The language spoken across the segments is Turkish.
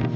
Merhaba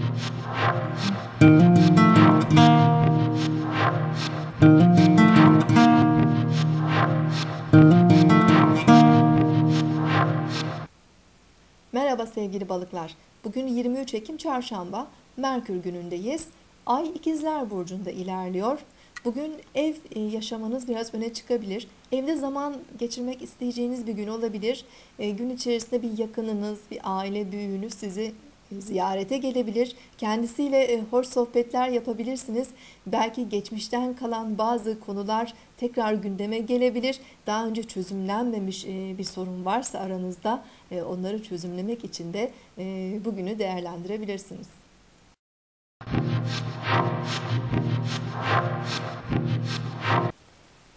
sevgili balıklar. Bugün 23 Ekim Çarşamba, Merkür günündeyiz. Ay İkizler Burcu'nda ilerliyor. Bugün ev e, yaşamanız biraz öne çıkabilir. Evde zaman geçirmek isteyeceğiniz bir gün olabilir. E, gün içerisinde bir yakınınız, bir aile büyüğünüz sizi ziyarete gelebilir. Kendisiyle e, hoş sohbetler yapabilirsiniz. Belki geçmişten kalan bazı konular tekrar gündeme gelebilir. Daha önce çözümlenmemiş e, bir sorun varsa aranızda e, onları çözümlemek için de bugünü değerlendirebilirsiniz.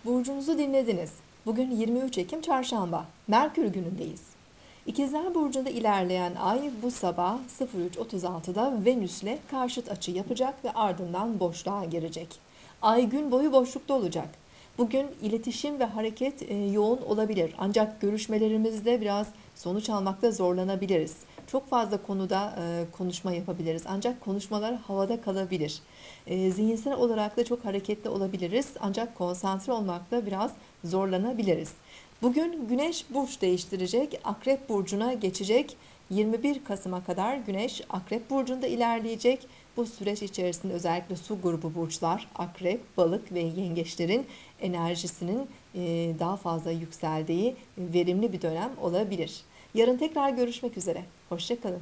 Burcunuzu dinlediniz. Bugün 23 Ekim Çarşamba. Merkür günündeyiz. İkizler Burcu'nda ilerleyen ay bu sabah 03.36'da Venüs'le karşıt açı yapacak ve ardından boşluğa girecek. Ay gün boyu boşlukta olacak. Bugün iletişim ve hareket e, yoğun olabilir. Ancak görüşmelerimizde biraz sonuç almakta zorlanabiliriz. Çok fazla konuda e, konuşma yapabiliriz. Ancak konuşmalar havada kalabilir. E, zihinsel olarak da çok hareketli olabiliriz. Ancak konsantre olmakta biraz zorlanabiliriz. Bugün Güneş burç değiştirecek, Akrep burcuna geçecek. 21 Kasım'a kadar Güneş Akrep burcunda ilerleyecek. Bu süreç içerisinde özellikle su grubu burçlar, Akrep, Balık ve Yengeçlerin enerjisinin e, daha fazla yükseldiği verimli bir dönem olabilir. Yarın tekrar görüşmek üzere. Hoşçakalın.